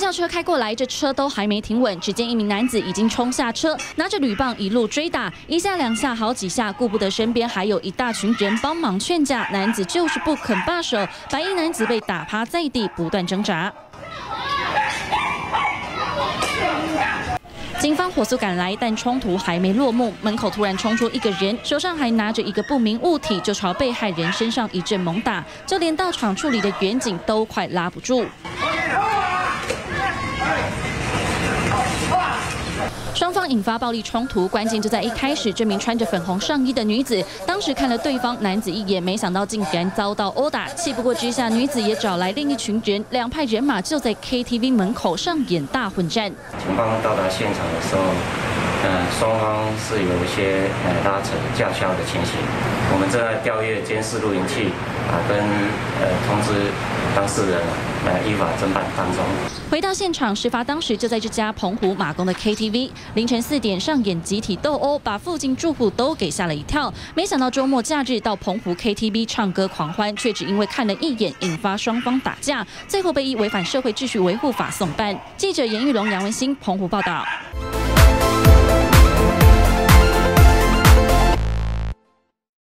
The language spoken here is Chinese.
轿车开过来，这车都还没停稳，只见一名男子已经冲下车，拿着铝棒一路追打，一下两下好几下，顾不得身边还有一大群人帮忙劝架，男子就是不肯罢手，白衣男子被打趴在地，不断挣扎。警方火速赶来，但冲突还没落幕，门口突然冲出一个人，手上还拿着一个不明物体，就朝被害人身上一阵猛打，就连到场处理的远警都快拉不住。双方引发暴力冲突，关键就在一开始，这名穿着粉红上衣的女子当时看了对方男子一眼，没想到竟然遭到殴打。气不过之下，女子也找来另一群人，两派人马就在 KTV 门口上演大混战。警方到达现场的时候，呃，双方是有一些呃拉扯、叫嚣的情形。我们正在调阅监视录音器，啊，跟呃通知当事人来依法侦办当中。回到现场，事发当时就在这家澎湖马公的 KTV，凌晨四点上演集体斗殴，把附近住户都给吓了一跳。没想到周末假日到澎湖 KTV 唱歌狂欢，却只因为看了一眼，引发双方打架，最后被以违反社会秩序维护法送办。记者严玉龙、杨文新澎湖报道。